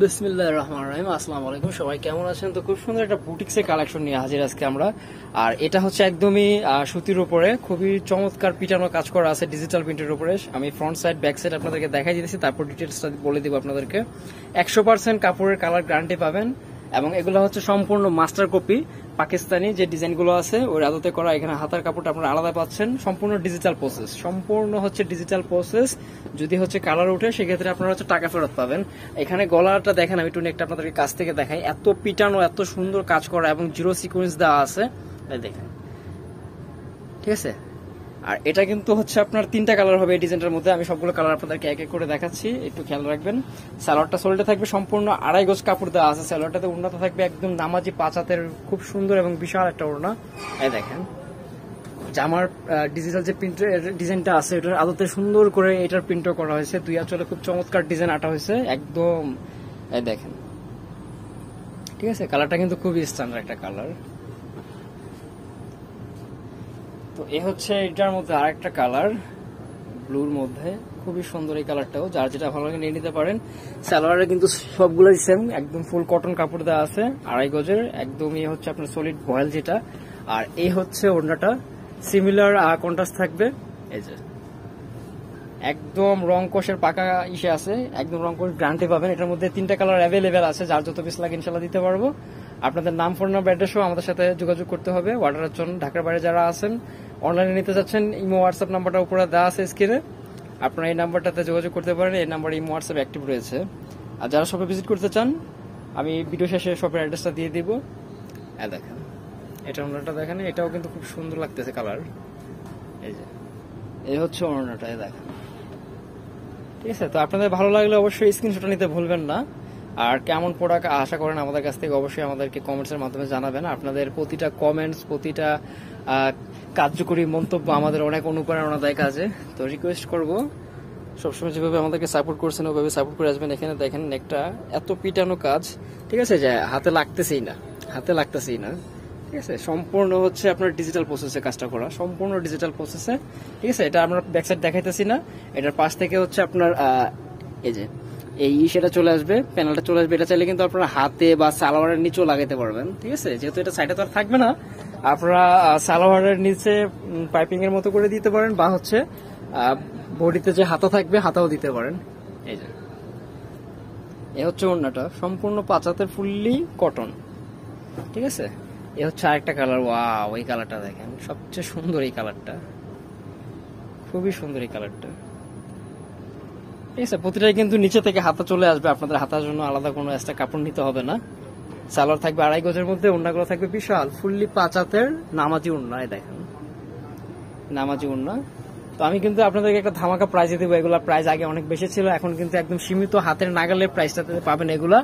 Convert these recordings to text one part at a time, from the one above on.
বিসমিল্লাহ রহমান রহিম, আসসালামু আলাইকুম। সবাই কেমন আছেন? তো খুব সুন্দর একটা বুটিক্সের কালেকশন নিয়ে হাজির আজকে আমরা। আর এটা হচ্ছে একদমই সুতির উপরে, খুবই চমৎকার পিটানো কাজ করা আছে ডিজিটাল প্রিন্টের উপরে। আমি ফ্রন্ট সাইড ব্যাক সাইড আপনাদেরকে দেখাই দিতেছি, তারপর ডিটেলসটা বলে দিব আপনাদেরকে। একশো পার্সেন্ট কাপড়ের কালার গ্যারান্টি পাবেন, এবং এগুলো হচ্ছে সম্পূর্ণ মাস্টার কপি পাকিস্তানি যে ডিজাইনগুলো আছে, ওই আদতে করা এখানে হাতার কাপড়টা আপনারা আলাদা পাচ্ছেন। সম্পূর্ণ ডিজিটাল প্রসেস সম্পূর্ণ হচ্ছে ডিজিটাল প্রসেস যদি হচ্ছে কালার উঠে সেক্ষেত্রে আপনারা হচ্ছে টাকা ফেরত পাবেন। এখানে গলাটা দেখেন, আমি একটু একটা আপনাদেরকে কাছ থেকে দেখাই। এত পিটানো, এত সুন্দর কাজ করা এবং জিরো সিকোয়েন্স দেওয়া আছে। দেখেন। ঠিক আছে? আর এটা কিন্তু হচ্ছে আপনার তিনটা কালার হবে এই ডিজাইনটার মধ্যে। আমি সবগুলো কালার আপনাদেরকে এক এক করে দেখাচ্ছি। একটু খেয়াল রাখবেন। সালোয়ারটা সোলটা থাকবে সম্পূর্ণ আড়াই গজ কাপড় দেওয়া আছে। স্যালোয়ারটাতে উন্নত থাকবে একদম নামাজি পাঁচাতের খুব সুন্দর এবং বিশাল একটা ওড়না। এই দেখেন, জামার ডিজিটাল যে প্রিন্ট ডিজাইনটা আছে এটার আদতে সুন্দর করে এটার প্রিন্টও করা হয়েছে। দুই আঁচলে খুব চমৎকার ডিজাইন আটা হয়েছে। একদম, এই দেখেন। ঠিক আছে? কালারটা কিন্তু খুবই স্ট্যান্ডার্ড একটা কালার তো এ হচ্ছে এটার মধ্যে আরেকটা কালার, ব্লুর মধ্যে। খুবই সুন্দর এই কালারটাও, যার যেটা ভালো লাগে নিয়ে নিতে পারেন। সালোয়ারে কিন্তু সবগুলোই সেম একদম ফুল কটন কাপড় দেওয়া আছে, আড়াই গজের। একদমই হচ্ছে আপনার সলিড বয়েল যেটা। আর এই হচ্ছে ওড়নাটা। সিমিলার কন্ট্রাস্ট থাকবে। এই যে। একদম রং কোষের পাকা ইসে আছে, একদম রং কোষ গ্রান্টে পাবেন। এটার মধ্যে তিনটা কালার অ্যাভেলেবেল আছে, যার যত পিস লাগে ইনশাল্লাহ দিতে পারব। আপনাদের নাম, ফোন নাম্বার অ্যাড্রেসও আমাদের সাথে যোগাযোগ করতে হবে। অর্ডারের জন্য ঢাকার বাইরে যারা আছেন অনলাইনে নিতে চাচ্ছেন ইমো হোয়াটসঅ্যাপ নাম্বারটা উপরে দেওয়া আছে স্ক্রিনে আপনারা এই নাম্বারটাতে যোগাযোগ করতে পারেন, এই নাম্বার ইমো হোয়াটসঅ্যাপ অ্যাক্টিভ রয়েছে। আর যারা শপে ভিজিট করতে চান, আমি ভিডিও শেষে শপের অ্যাড্রেসটা দিয়ে দিব। হ্যাঁ দেখেন, এটা ওনারটা দেখেন, এটাও কিন্তু খুব সুন্দর লাগতেছে কালার এই যে, এই হচ্ছে ওনারটা, এই দেখেন। ঠিক আছে, তো আপনাদের ভালো লাগলে অবশ্যই স্ক্রিনশট নিতে ভুলবেন না। আর কেমন প্রোডাক্ট আশা করেন আমাদের কাছ থেকে অবশ্যই আমাদেরকে কমেন্টসের মাধ্যমে জানাবেন। আপনাদের প্রতিটা কমেন্টস প্রতিটা কার্যকরী মন্তব্য আমাদের অনেক অনুপ্রেরণা দেয় কাজে তো রিকোয়েস্ট করব, সবসময় যেভাবে আমাদেরকে সাপোর্ট করছেন, ওভাবে সাপোর্ট করে আসবেন। এখানে দেখেন একটা এত পিটানো কাজ, ঠিক আছে? যে হাতে লাগতেছেই না, হাতে লাগতেছেই না, ঠিক আছে? সম্পূর্ণ হচ্ছে আপনার ডিজিটাল প্রসেসে কাজটা করা, সম্পূর্ণ ডিজিটাল প্রসেসে ঠিক আছে? এটা আমরা ব্যাকসাইড দেখাইতেছি না। এটার পাশ থেকে হচ্ছে আপনার এই যে এই সেটা চলে আসবে, প্যানেলটা চলে আসবে। এটা চাইলে কিন্তু আপনারা হাতে বা সালোয়ারের নিচেও লাগাতে পারবেন, ঠিক আছে? যেহেতু এটা সাইডে তো আর থাকবে না, আপনারা সালোয়ারের নিচে পাইপিং এর মতো করে দিতে পারেন বা হচ্ছে বডিতে যে হাতা থাকবে, হাতাও দিতে পারেন। এই যে। এ হচ্ছে ওড়নাটা, সম্পূর্ণ পাঁচাতে ফুললি কটন, ঠিক আছে? এ হচ্ছে আরেকটা কালার ওয়া ওই কালারটা দেখেন, সবচেয়ে সুন্দর এই কালারটা। খুবই সুন্দর এই কালারটা। ঠিক আছে, প্রতিটাই কিন্তু নিচে থেকে হাতা চলে আসবে, আপনাদের হাতার জন্য আলাদা কোনো এক্সট্রা কাপড় নিতে হবে না। সালোয়ার থাকবে আড়াই গজের মধ্যে ওড়নাগুলো থাকবে বিশাল। ফুললি পাঁচাতের নামাজি উন্নয় দেখেন। নামাজি ওড়না তো আমি কিন্তু আপনাদেরকে একটা ধামাকা প্রাইজে দেবো, এগুলা প্রাইস আগে অনেক বেশি ছিল, এখন কিন্তু একদম সীমিত হাতের নাগালের প্রাইসটাতে পাবেন এগুলা।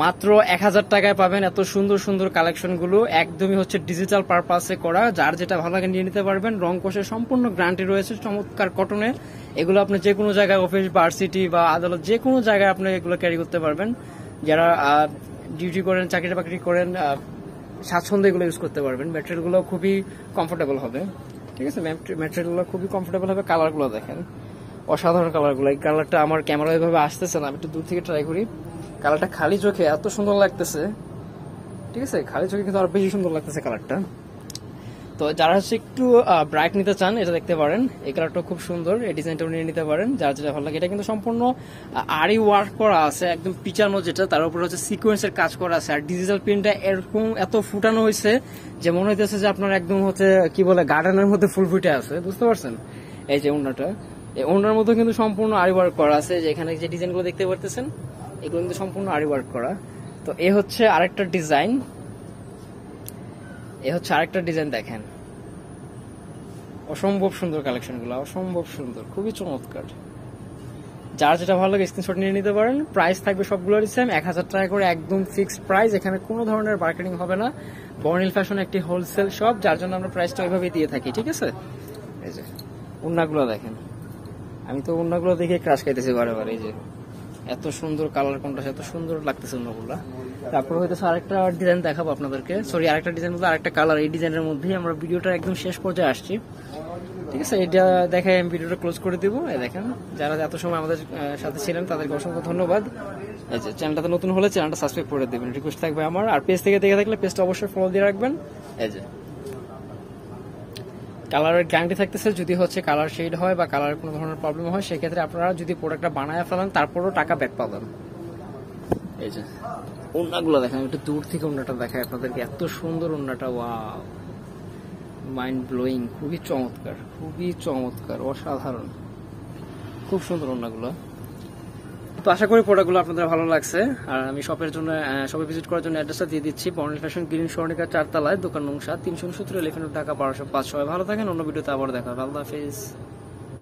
মাত্র এক হাজার টাকায় পাবেন এত সুন্দর সুন্দর কালেকশনগুলো একদমই হচ্ছে ডিজিটাল পারপাসে করা। যার যেটা ভালো লাগে নিয়ে নিতে পারবেন। রং কোষের সম্পূর্ণ গ্যারান্টি রয়েছে চমৎকার কটনে এগুলো আপনি যে কোনো জায়গায় অফিস ভার্সিটি বা আদালত যে কোনো জায়গায় আপনি এগুলো ক্যারি করতে পারবেন। যারা ডিউটি করেন, চাকরি বাকরি করেন স্বাচ্ছন্দ্যে এগুলো ইউজ করতে পারবেন। ম্যাটেরিয়ালগুলো খুবই কমফোর্টেবল হবে। ঠিক আছে ম্যাটেরিয়ালগুলো খুবই কমফোর্টেবল হবে। কালারগুলো দেখেন। অসাধারণ কালারগুলো এই কালারটা আমার ক্যামেরা এভাবে আসতেছে না। আমি একটু দূর থেকে ট্রাই করি। কালারটা খালি চোখে এত সুন্দর লাগতেছে। ঠিক আছে? খালি চোখে কিন্তু আরও বেশি সুন্দর লাগতেছে কালারটা। তো যারা হচ্ছে একটু ব্রাইট নিতে চান এটা দেখতে পারেন। এই কালারটা খুব সুন্দর। এই ডিজাইনটাও নিয়ে নিতে পারেন। যার যেটা ভালো লাগে এটা কিন্তু সম্পূর্ণ আহ, আরি ওয়ার্ক করা আছে একদম পিচানো যেটা। তার উপরে হচ্ছে সিকোয়েন্সের কাজ করা আছে। আর ডিজিটাল প্রিন্টটা এরকম এত ফুটানো হয়েছে যে মনে হইতেছে যে আপনার একদম হচ্ছে কি বলে গার্ডেনের মধ্যে ফুল ফুটে আছে। বুঝতে পারছেন? এই যে ওনাটা এই ওনার মধ্যে কিন্তু সম্পূর্ণ আরি ওয়ার্ক করা আছে। যে এখানে যে ডিজাইনগুলো দেখতে পারতেছেন এগুলো কিন্তু সম্পূর্ণ আরি ওয়ার্ক করা। তো এ হচ্ছে আরেকটা ডিজাইন এ হচ্ছে আরেকটা ডিজাইন দেখেন। অসম্ভব সুন্দর কালেকশনগুলো অসম্ভব সুন্দর, খুবই চমৎকার। যার যেটা ভালো লাগে স্ক্রিনশট নিয়ে নিতে পারেন। প্রাইস থাকবে সবগুলোরই সেম এক হাজার টাকা করে একদম ফিক্সড প্রাইস এখানে কোনো ধরনের মার্কেটিং হবে না। বর্নিল ফ্যাশন একটি হোলসেল শপ যার জন্য আমরা প্রাইসটা ওইভাবেই দিয়ে থাকি, ঠিক আছে? এই যে, উন্নাগুলো দেখেন। আমি তো উন্নাগুলো দেখে ক্রাশ খাইতেছি বারে বারে, এই যে। এত সুন্দর কালার কোনটা এত সুন্দর লাগতেছে উন্নাগুলো তারপর হয়তো আরেকটা ডিজাইন দেখাবো আপনাদেরকে। সরি আরেকটা ডিজাইন বলতে আরেকটা কালার এই ডিজাইনের মধ্যেই আমরা ভিডিওটা একদম শেষ পর্যায়ে আসছি। ঠিক আছে? এটা দেখে আমি ভিডিওটা ক্লোজ করে দিব। দেখেন, যারা এত সময় আমাদের সাথে ছিলেন, তাদেরকে অসংখ্য ধন্যবাদ। যে চ্যানেলটাতে নতুন হলে চ্যানেলটা সাবস্ক্রাইব করে দেবেন। রিকোয়েস্ট থাকবে আমার। আর পেজ থেকে দেখে থাকলে পেজটা অবশ্যই ফলো দিয়ে রাখবেন। এই যে কালারের গ্যারান্টি থাকতেছে, যদি হচ্ছে কালার শেড হয় বা কালার কোনো ধরনের প্রবলেম হয়, সেক্ষেত্রে আপনারা যদি প্রোডাক্টটা বানায় ফেলেন, তারপরেও টাকা ব্যাক পাবেন। এই যে অন্যগুলো দেখেন, একটু দূর থেকে অন্যটা দেখায় আপনাদেরকে, এত সুন্দর অন্যটা ওয়া মাইন্ড ব্লোয়িং খুবই চমৎকার খুবই চমৎকার, অসাধারণ। খুব সুন্দর ওন্নাগুলো তো আশা করি প্রোডাক্টগুলো আপনাদের ভালো লাগছে। আর আমি শপের জন্য শপে ভিজিট করার জন্য অ্যাড্রেসটা দিয়ে দিচ্ছি। বর্ণিল ফ্যাশন গ্রিন স্বর্ণিকা চারতলায়, দোকান নং সাত, তিনশো উনসত্তর এলিফেন্ট ঢাকা, বারোশো পাঁচ। সবাই ভালো থাকেন, অন্য ভিডিওতে আবার দেখা হবে। আল্লাহ হাফিজ।